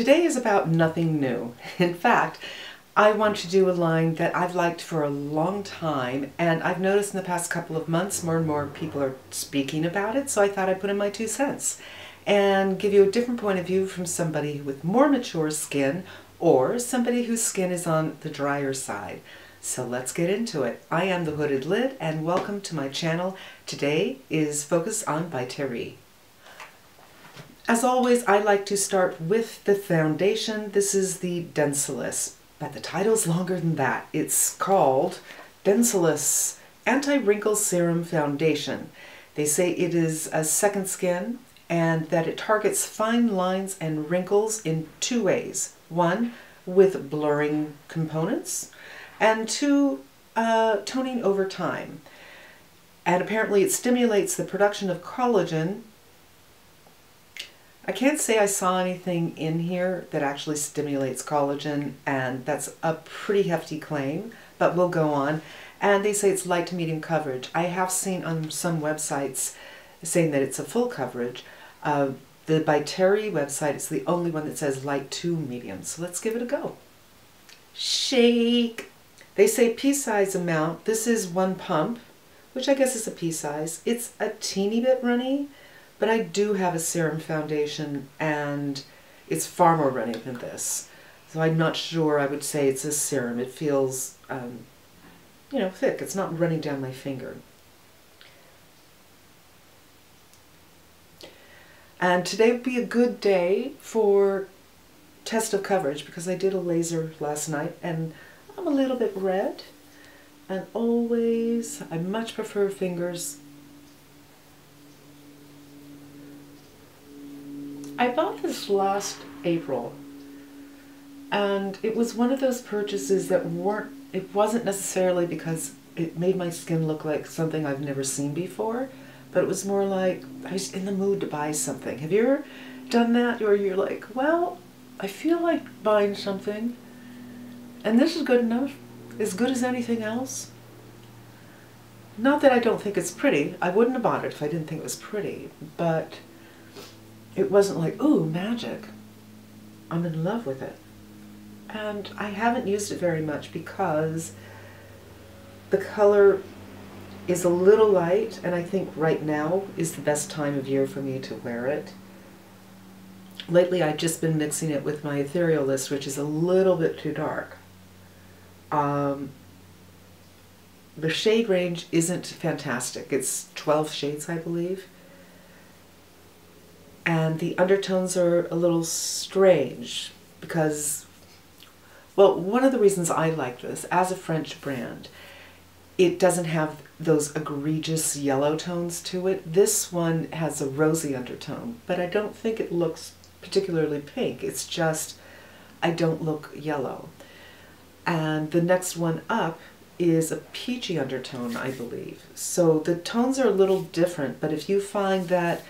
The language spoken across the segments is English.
Today is about nothing new. In fact, I want to do a line that I've liked for a long time, and I've noticed in the past couple of months more and more people are speaking about it, so I thought I'd put in my two cents and give you a different point of view from somebody with more mature skin or somebody whose skin is on the drier side. So let's get into it. I am the Hooded Lid and welcome to my channel. Today is Focus on by Terry. As always, I like to start with the foundation. This is the Densiliss, but the title's longer than that. It's called Densiliss Anti-Wrinkle Serum Foundation. They say it is a second skin and that it targets fine lines and wrinkles in two ways. One, with blurring components, and two, uh, toning over time. And apparently it stimulates the production of collagen I can't say I saw anything in here that actually stimulates collagen, and that's a pretty hefty claim, but we'll go on. And they say it's light to medium coverage. I have seen on some websites saying that it's a full coverage. Uh, the By Terry website is the only one that says light to medium, so let's give it a go. Shake! They say pea size amount. This is one pump, which I guess is a pea size. It's a teeny bit runny, but I do have a serum foundation and it's far more runny than this. So I'm not sure I would say it's a serum. It feels, um, you know, thick. It's not running down my finger. And today would be a good day for test of coverage because I did a laser last night and I'm a little bit red. And always, I much prefer fingers I bought this last April and it was one of those purchases that weren't, it wasn't necessarily because it made my skin look like something I've never seen before, but it was more like I was in the mood to buy something. Have you ever done that where you're like, well, I feel like buying something and this is good enough, as good as anything else? Not that I don't think it's pretty. I wouldn't have bought it if I didn't think it was pretty, but it wasn't like, ooh, magic. I'm in love with it. And I haven't used it very much because the color is a little light and I think right now is the best time of year for me to wear it. Lately I've just been mixing it with my Ethereal List, which is a little bit too dark. Um, the shade range isn't fantastic. It's 12 shades, I believe and the undertones are a little strange because, well, one of the reasons I like this, as a French brand, it doesn't have those egregious yellow tones to it. This one has a rosy undertone, but I don't think it looks particularly pink. It's just, I don't look yellow. And the next one up is a peachy undertone, I believe. So the tones are a little different, but if you find that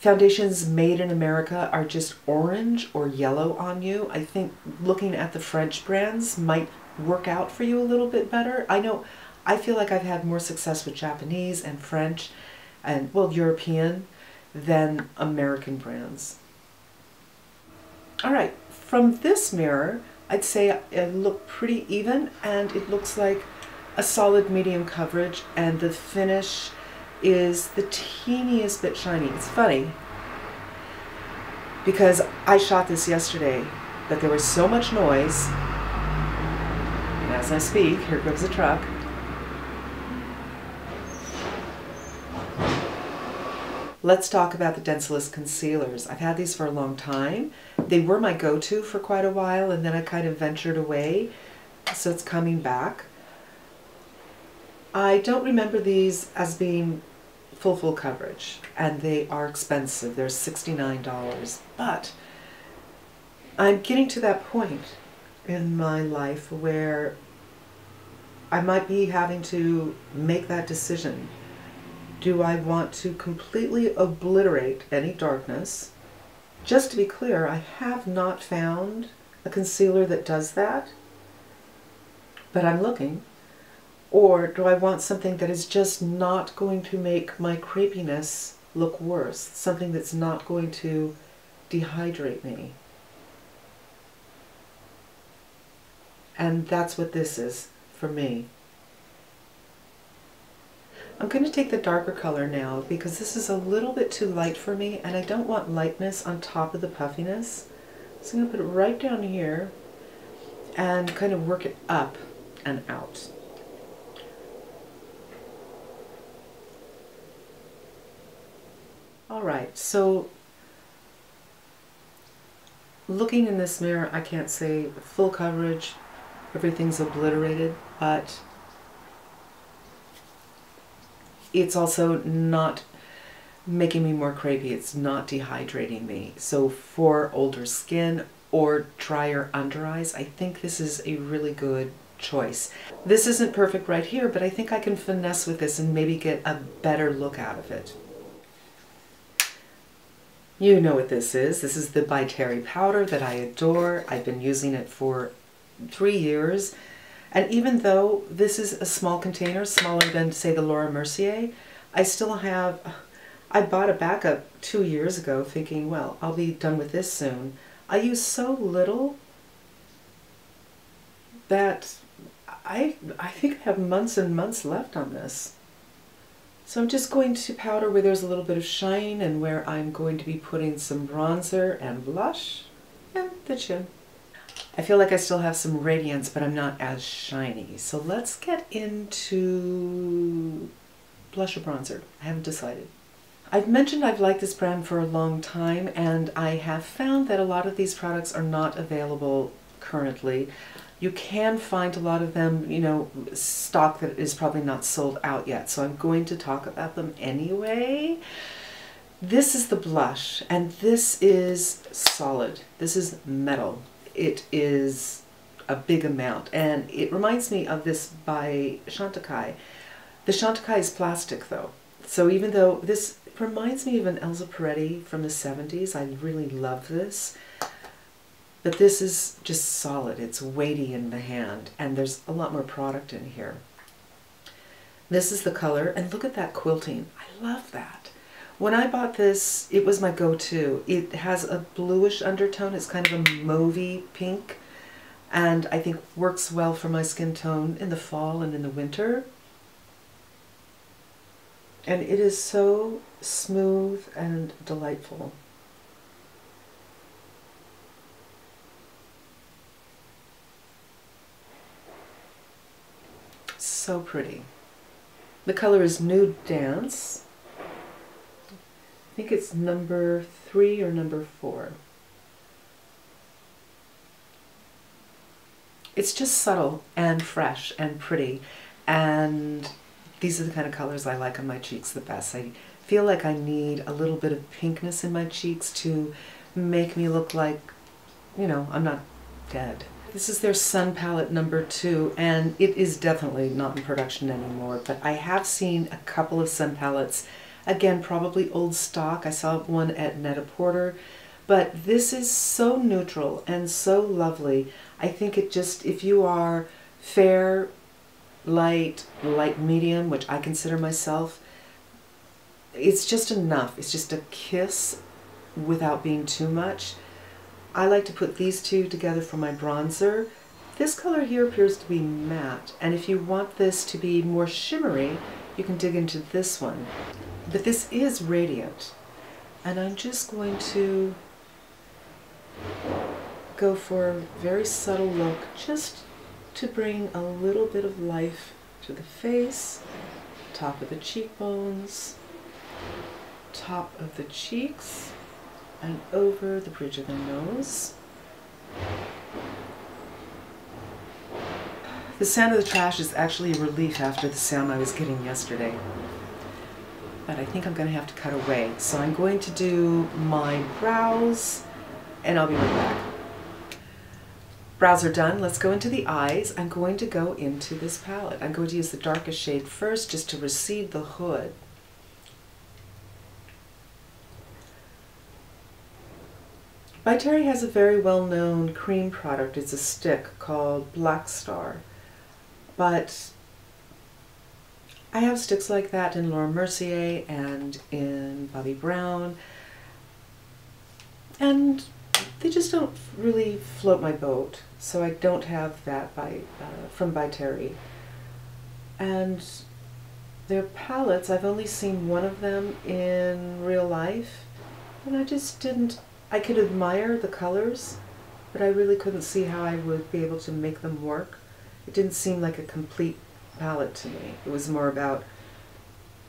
foundations made in America are just orange or yellow on you, I think looking at the French brands might work out for you a little bit better. I know I feel like I've had more success with Japanese and French and, well, European than American brands. All right, from this mirror, I'd say it looked pretty even and it looks like a solid medium coverage and the finish is the teeniest bit shiny. It's funny because I shot this yesterday, but there was so much noise. And as I speak, here comes a truck. Let's talk about the Densiliss concealers. I've had these for a long time. They were my go-to for quite a while and then I kind of ventured away, so it's coming back. I don't remember these as being full full coverage and they are expensive. They're $69 but I'm getting to that point in my life where I might be having to make that decision. Do I want to completely obliterate any darkness? Just to be clear I have not found a concealer that does that but I'm looking or do I want something that is just not going to make my crepiness look worse? Something that's not going to dehydrate me? And that's what this is for me. I'm going to take the darker color now because this is a little bit too light for me and I don't want lightness on top of the puffiness. So I'm going to put it right down here and kind of work it up and out. All right, so looking in this mirror, I can't say full coverage, everything's obliterated, but it's also not making me more crepey. It's not dehydrating me. So for older skin or drier under eyes, I think this is a really good choice. This isn't perfect right here, but I think I can finesse with this and maybe get a better look out of it. You know what this is. This is the By Terry powder that I adore. I've been using it for three years and even though this is a small container, smaller than say the Laura Mercier, I still have, I bought a backup two years ago thinking, well, I'll be done with this soon. I use so little that I, I think I have months and months left on this. So I'm just going to powder where there's a little bit of shine and where I'm going to be putting some bronzer and blush and the chin. I feel like I still have some radiance, but I'm not as shiny. So let's get into blush or bronzer. I haven't decided. I've mentioned I've liked this brand for a long time, and I have found that a lot of these products are not available currently. You can find a lot of them, you know, stock that is probably not sold out yet, so I'm going to talk about them anyway. This is the blush, and this is solid. This is metal it is a big amount. And it reminds me of this by Chantecaille. The Chantecaille is plastic though. So even though this reminds me of an Elsa Peretti from the 70s, I really love this. But this is just solid. It's weighty in the hand and there's a lot more product in here. This is the color and look at that quilting. I love that. When I bought this, it was my go-to. It has a bluish undertone. It's kind of a mauvey pink and I think works well for my skin tone in the fall and in the winter. And it is so smooth and delightful. So pretty. The color is Nude Dance I think it's number three or number four. It's just subtle and fresh and pretty and these are the kind of colors I like on my cheeks the best. I feel like I need a little bit of pinkness in my cheeks to make me look like, you know, I'm not dead. This is their Sun Palette number two, and it is definitely not in production anymore, but I have seen a couple of Sun Palettes Again, probably old stock. I saw one at Net-a-Porter. But this is so neutral and so lovely. I think it just, if you are fair, light, light medium, which I consider myself, it's just enough. It's just a kiss without being too much. I like to put these two together for my bronzer. This color here appears to be matte, and if you want this to be more shimmery, you can dig into this one. But this is radiant. And I'm just going to go for a very subtle look just to bring a little bit of life to the face, top of the cheekbones, top of the cheeks, and over the bridge of the nose. The sound of the trash is actually a relief after the sound I was getting yesterday but I think I'm going to have to cut away. So I'm going to do my brows and I'll be right back. Brows are done. Let's go into the eyes. I'm going to go into this palette. I'm going to use the darkest shade first just to recede the hood. By Terry has a very well-known cream product. It's a stick called Black Star. But I have sticks like that in Laura Mercier and in Bobbi Brown. And they just don't really float my boat. So I don't have that by uh, from by Terry. And their palettes, I've only seen one of them in real life, and I just didn't. I could admire the colors, but I really couldn't see how I would be able to make them work. It didn't seem like a complete palette to me. It was more about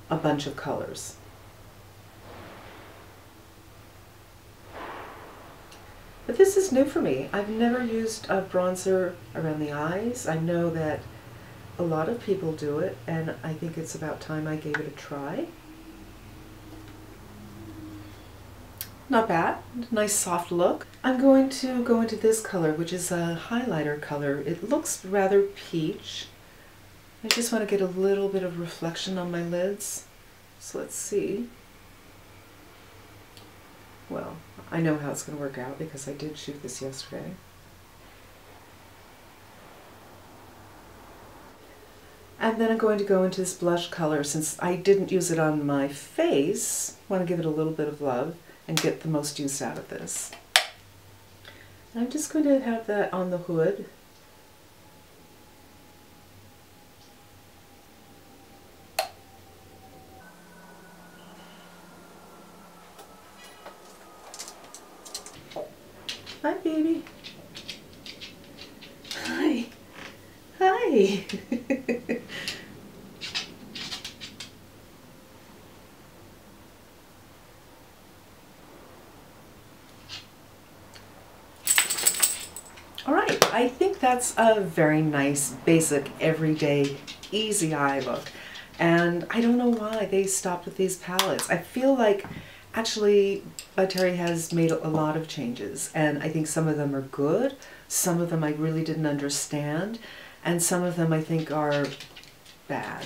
a bunch of colors. But this is new for me. I've never used a bronzer around the eyes. I know that a lot of people do it, and I think it's about time I gave it a try. Not bad, nice soft look. I'm going to go into this color, which is a highlighter color. It looks rather peach. I just want to get a little bit of reflection on my lids. So let's see. Well, I know how it's going to work out because I did shoot this yesterday. And then I'm going to go into this blush color since I didn't use it on my face. I want to give it a little bit of love and get the most use out of this. I'm just going to have that on the hood. Hi, baby. Hi. Hi. All right, I think that's a very nice, basic, everyday, easy eye look. And I don't know why they stopped with these palettes. I feel like actually By Terry has made a lot of changes and I think some of them are good, some of them I really didn't understand, and some of them I think are bad.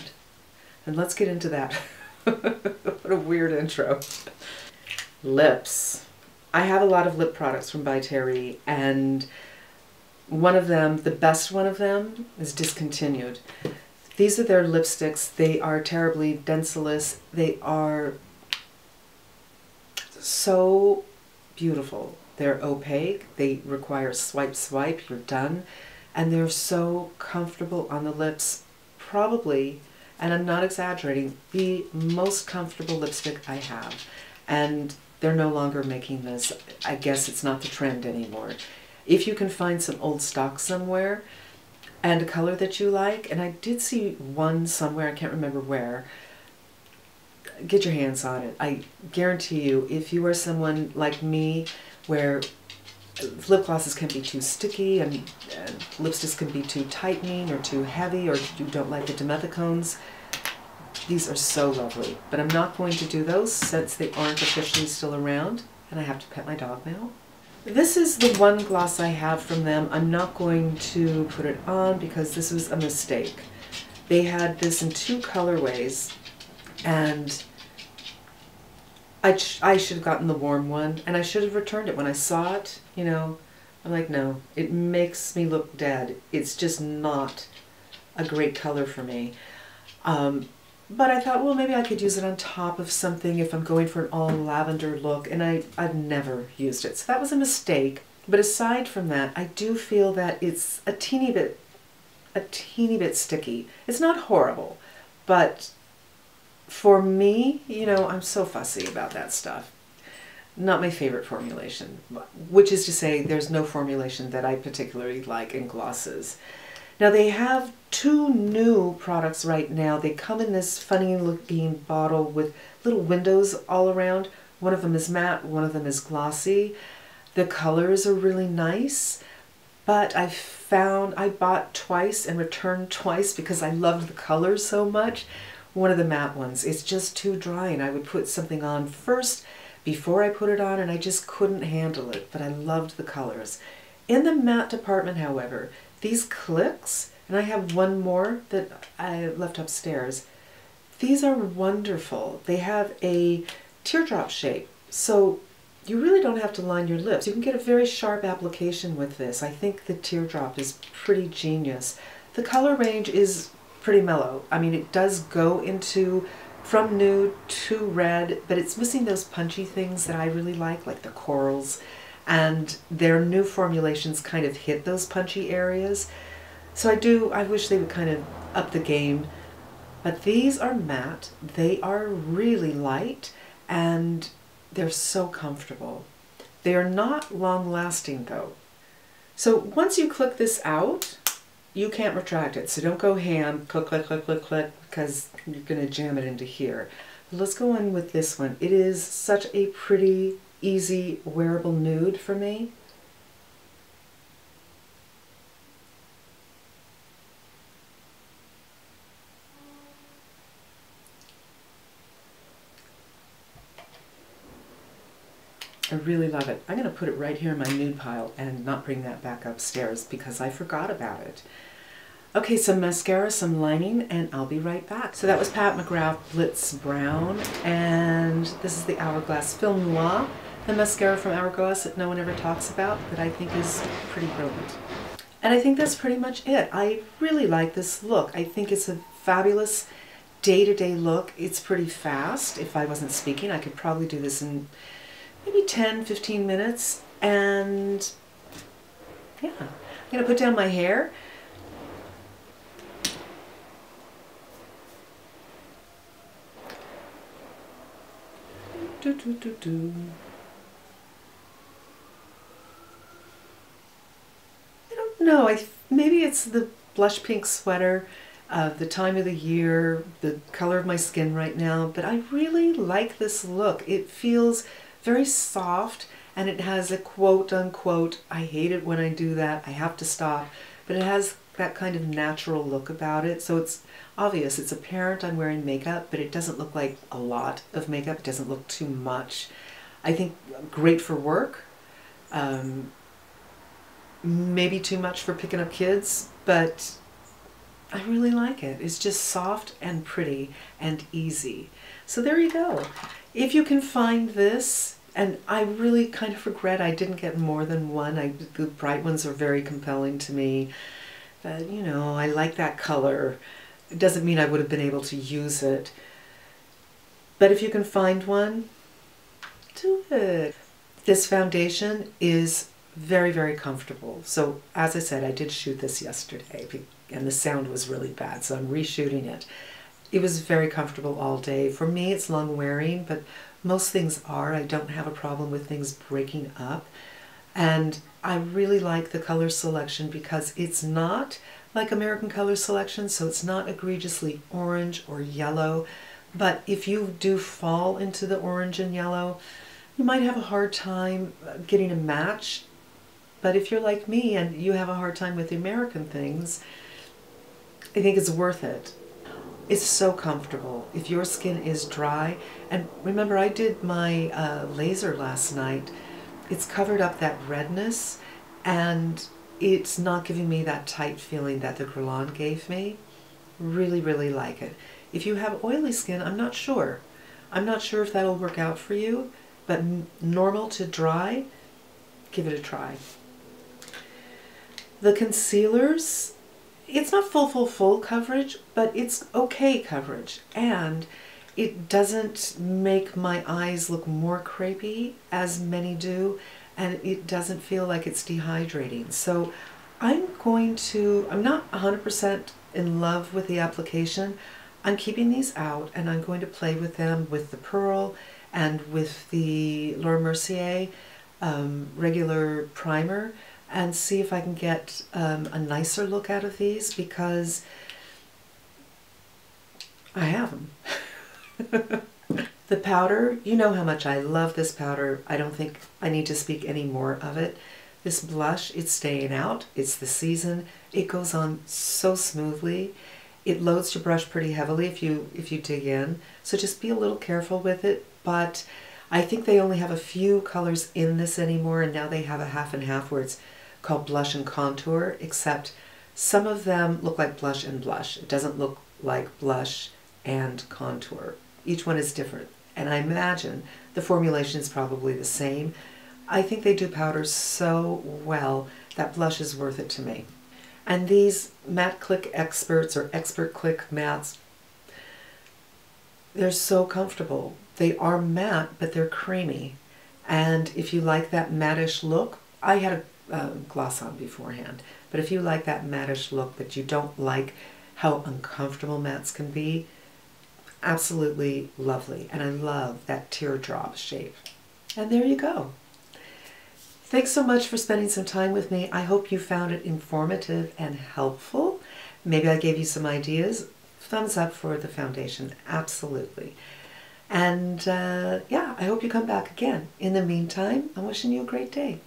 And let's get into that. what a weird intro. Lips. I have a lot of lip products from By Terry and one of them, the best one of them, is discontinued. These are their lipsticks. They are terribly Densiliss. They are so beautiful. They're opaque. They require swipe, swipe. You're done. And they're so comfortable on the lips. Probably, and I'm not exaggerating, the most comfortable lipstick I have. And they're no longer making this. I guess it's not the trend anymore. If you can find some old stock somewhere and a color that you like, and I did see one somewhere, I can't remember where, get your hands on it. I guarantee you, if you are someone like me where lip glosses can be too sticky and, and lipsticks can be too tightening or too heavy or you don't like the dimethicones, these are so lovely. But I'm not going to do those since they aren't officially still around and I have to pet my dog now. This is the one gloss I have from them. I'm not going to put it on because this was a mistake. They had this in two colorways and I, I should have gotten the warm one and I should have returned it when I saw it, you know. I'm like, no, it makes me look dead. It's just not a great color for me. Um, but I thought, well, maybe I could use it on top of something if I'm going for an all lavender look, and I, I've never used it. So that was a mistake. But aside from that, I do feel that it's a teeny bit, a teeny bit sticky. It's not horrible, but for me, you know, I'm so fussy about that stuff. Not my favorite formulation, which is to say there's no formulation that I particularly like in glosses. Now they have two new products right now. They come in this funny looking bottle with little windows all around. One of them is matte, one of them is glossy. The colors are really nice, but I found I bought twice and returned twice because I loved the colors so much. One of the matte ones, it's just too dry and I would put something on first before I put it on and I just couldn't handle it, but I loved the colors. In the matte department, however, these clicks, and I have one more that I left upstairs, these are wonderful. They have a teardrop shape, so you really don't have to line your lips. You can get a very sharp application with this. I think the teardrop is pretty genius. The color range is pretty mellow. I mean, it does go into from nude to red, but it's missing those punchy things that I really like, like the corals and their new formulations kind of hit those punchy areas. So I do, I wish they would kind of up the game. But these are matte, they are really light, and they're so comfortable. They are not long lasting though. So once you click this out, you can't retract it. So don't go ham, click, click, click, click, click, because you're going to jam it into here. But let's go in with this one. It is such a pretty, easy, wearable nude for me. I really love it. I'm going to put it right here in my nude pile and not bring that back upstairs because I forgot about it. Okay, some mascara, some lining, and I'll be right back. So that was Pat McGrath Blitz Brown, and this is the Hourglass Film Noir, the mascara from Hourglass that no one ever talks about, that I think is pretty brilliant. And I think that's pretty much it. I really like this look. I think it's a fabulous day-to-day -day look. It's pretty fast. If I wasn't speaking, I could probably do this in maybe 10, 15 minutes. And yeah, I'm going to put down my hair. Do, do, do, do. I don't know. I maybe it's the blush pink sweater, uh, the time of the year, the color of my skin right now. But I really like this look. It feels very soft and it has a quote unquote, I hate it when I do that, I have to stop, but it has that kind of natural look about it. So it's obvious, it's apparent I'm wearing makeup, but it doesn't look like a lot of makeup, it doesn't look too much. I think great for work, um, maybe too much for picking up kids, but I really like it. It's just soft and pretty and easy. So there you go. If you can find this, and I really kind of regret I didn't get more than one. I, the bright ones are very compelling to me. But, you know, I like that color. It doesn't mean I would have been able to use it. But if you can find one, do it. This foundation is very, very comfortable. So as I said, I did shoot this yesterday and the sound was really bad, so I'm reshooting it. It was very comfortable all day. For me, it's long wearing, but most things are. I don't have a problem with things breaking up. And I really like the color selection because it's not like American Color Selection, so it's not egregiously orange or yellow. But if you do fall into the orange and yellow, you might have a hard time getting a match. But if you're like me and you have a hard time with the American things, I think it's worth it. It's so comfortable. If your skin is dry, and remember I did my uh, laser last night, it's covered up that redness and it's not giving me that tight feeling that the Guerlain gave me. Really, really like it. If you have oily skin, I'm not sure. I'm not sure if that'll work out for you, but normal to dry, give it a try. The concealers, it's not full, full, full coverage, but it's okay coverage. And it doesn't make my eyes look more crepey, as many do, and it doesn't feel like it's dehydrating. So I'm going to, I'm not 100% in love with the application. I'm keeping these out and I'm going to play with them with the Pearl and with the Laura Mercier um, regular primer and see if I can get um, a nicer look out of these because I have them. the powder, you know how much I love this powder. I don't think I need to speak any more of it. This blush, it's staying out. It's the season. It goes on so smoothly. It loads your brush pretty heavily if you if you dig in. So just be a little careful with it. But I think they only have a few colors in this anymore, and now they have a half and half where it's called Blush and Contour, except some of them look like blush and blush. It doesn't look like blush and contour. Each one is different. And I imagine the formulation is probably the same. I think they do powders so well that blush is worth it to me. And these Matte Click Experts or Expert Click mattes, they're so comfortable. They are matte, but they're creamy. And if you like that mattish look, I had a uh, gloss on beforehand, but if you like that mattish look, but you don't like how uncomfortable mattes can be, absolutely lovely. And I love that teardrop shape. And there you go. Thanks so much for spending some time with me. I hope you found it informative and helpful. Maybe I gave you some ideas. Thumbs up for the foundation, absolutely. And uh, yeah, I hope you come back again. In the meantime, I'm wishing you a great day.